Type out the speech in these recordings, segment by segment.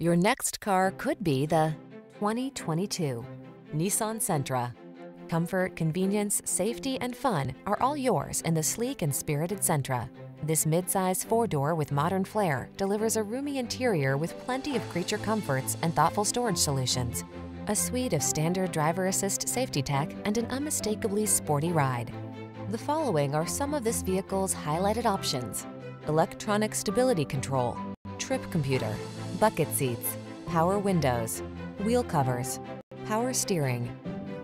Your next car could be the 2022 Nissan Sentra. Comfort, convenience, safety, and fun are all yours in the sleek and spirited Sentra. This midsize four-door with modern flair delivers a roomy interior with plenty of creature comforts and thoughtful storage solutions. A suite of standard driver assist safety tech and an unmistakably sporty ride. The following are some of this vehicle's highlighted options. Electronic stability control, trip computer, bucket seats, power windows, wheel covers, power steering.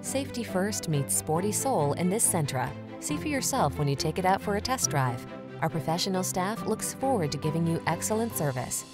Safety first meets sporty soul in this Sentra. See for yourself when you take it out for a test drive. Our professional staff looks forward to giving you excellent service.